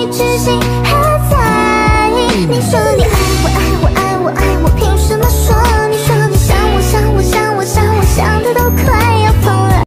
你痴心。